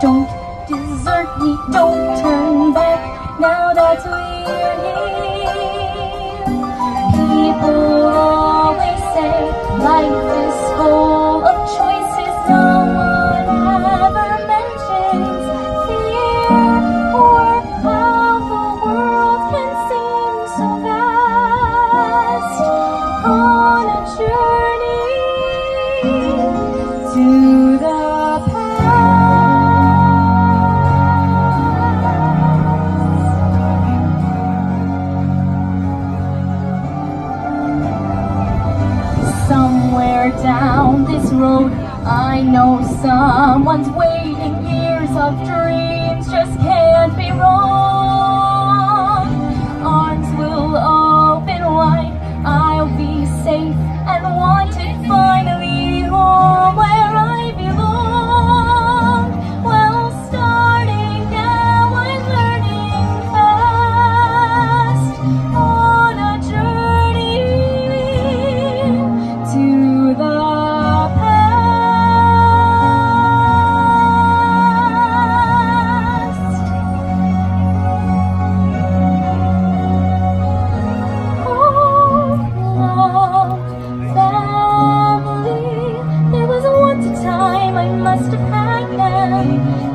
Don't desert me, don't turn back. Now that we down this road. I know someone's waiting years of dreams.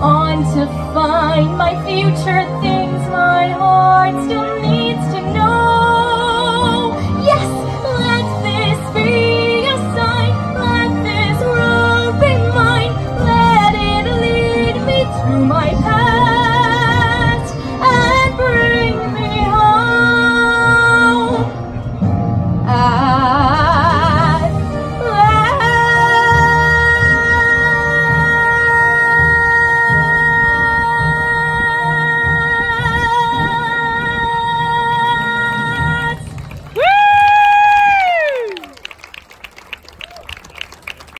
on to find my future things, my home.